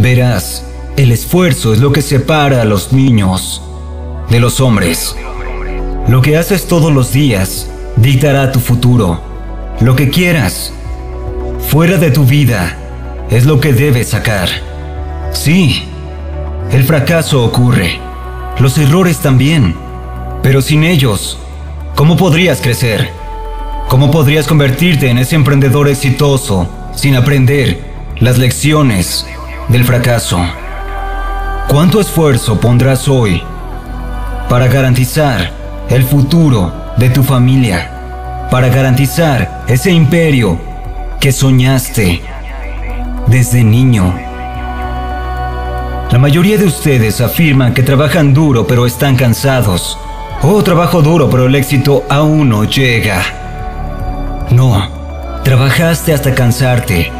Verás, el esfuerzo es lo que separa a los niños de los hombres. Lo que haces todos los días dictará tu futuro. Lo que quieras, fuera de tu vida, es lo que debes sacar. Sí, el fracaso ocurre, los errores también, pero sin ellos, ¿cómo podrías crecer? ¿Cómo podrías convertirte en ese emprendedor exitoso sin aprender las lecciones del fracaso? ¿Cuánto esfuerzo pondrás hoy para garantizar el futuro de tu familia? Para garantizar ese imperio que soñaste desde niño. La mayoría de ustedes afirman que trabajan duro pero están cansados. Oh, trabajo duro pero el éxito aún no llega. No, trabajaste hasta cansarte